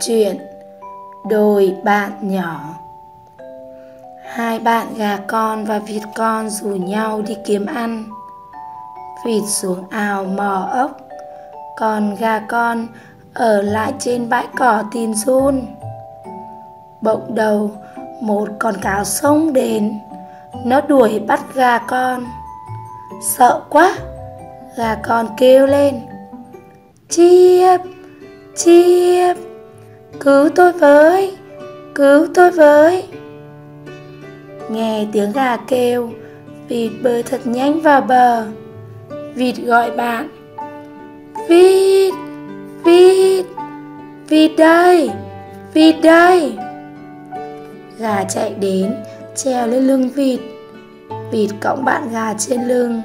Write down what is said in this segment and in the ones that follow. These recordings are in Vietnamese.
Chuyện Đôi bạn nhỏ Hai bạn gà con và vịt con rủ nhau đi kiếm ăn. Vịt xuống ao mò ốc, Còn gà con ở lại trên bãi cỏ tin run. Bỗng đầu, một con cáo sông đến, Nó đuổi bắt gà con. Sợ quá, Gà con kêu lên, Chiếp Chiếp. Cứu tôi với, Cứu tôi với. Nghe tiếng gà kêu, Vịt bơi thật nhanh vào bờ. Vịt gọi bạn, Vịt Vịt Vịt đây Vịt đây. Gà chạy đến, Treo lên lưng vịt. Vịt cõng bạn gà trên lưng,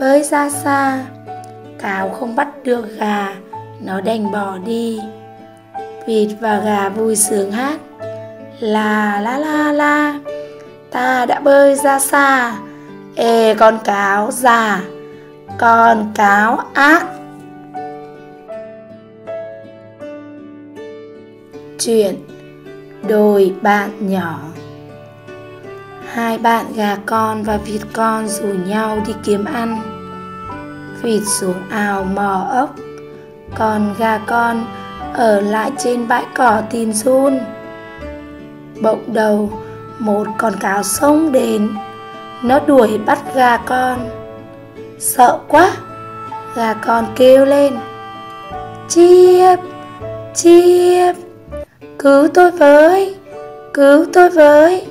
Bơi ra xa. Cáo không bắt được gà, Nó đành bỏ đi. Vịt và gà vui sướng hát. La la la la, Ta đã bơi ra xa. Ê, con cáo già, Con cáo ác. Chuyện Đôi bạn nhỏ. Hai bạn gà con và vịt con rủ nhau đi kiếm ăn. Vịt xuống ao mò ốc, Còn gà con ở lại trên bãi cỏ tin run bỗng đầu, một con cáo sông đến. Nó đuổi bắt gà con. Sợ quá, gà con kêu lên. Chiếp chiếp, cứu tôi với, cứu tôi với.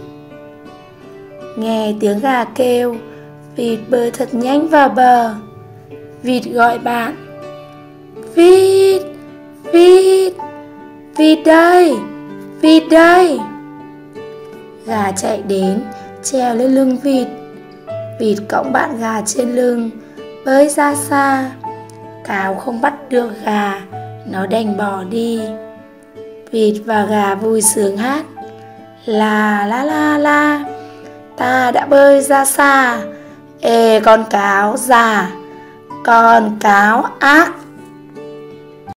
Nghe tiếng gà kêu, vịt bơi thật nhanh vào bờ. Vịt gọi bạn, vịt! Vịt. Vịt đây. Vịt đây. Gà chạy đến, Treo lên lưng vịt. Vịt cõng bạn gà trên lưng, Bơi ra xa. Cáo không bắt được gà, Nó đành bỏ đi. Vịt và gà vui sướng hát. La la la la, Ta đã bơi ra xa. Ê, con cáo già. Con cáo ác.